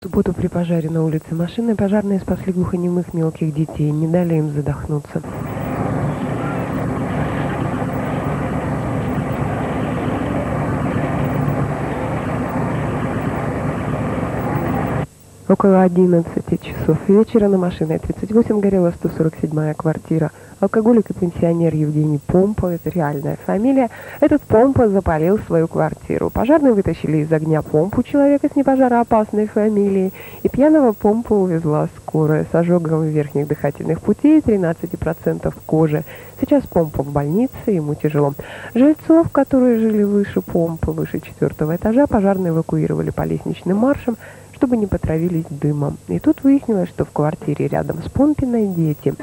В субботу при пожаре на улице машины пожарные спасли глухонемых мелких детей, не дали им задохнуться. Около 11 часов вечера на машиной 38 горела 147-я квартира. Алкоголик и пенсионер Евгений Помпа, это реальная фамилия, этот Помпа запалил свою квартиру. Пожарные вытащили из огня Помпу, человека с непожароопасной фамилией, и пьяного Помпа увезла скорая с ожогом верхних дыхательных путей и 13% кожи. Сейчас Помпа в больнице, ему тяжело. Жильцов, которые жили выше Помпа, выше четвертого этажа, пожарные эвакуировали по лестничным маршам, чтобы не потравились дымом. И тут выяснилось, что в квартире рядом с Помпиной дети.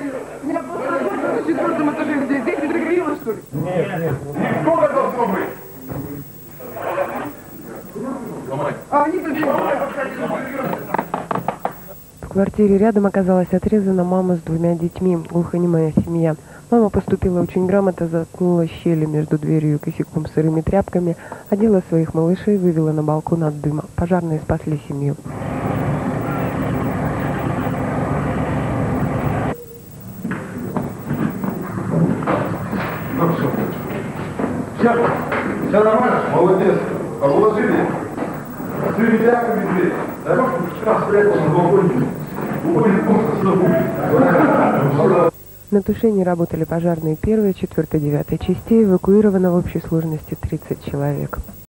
В квартире рядом оказалась отрезана мама с двумя детьми, глухонемая семья. Мама поступила очень грамотно, заткнула щели между дверью и косяком сырыми тряпками, одела своих малышей, вывела на балкон от дыма. Пожарные спасли семью. Ну все. Все? Все нормально? Молодец. А дверь. Да может, вчера спрятал на балконе. На тушении работали пожарные первой, четвертой, девятой частей, эвакуировано в общей сложности 30 человек.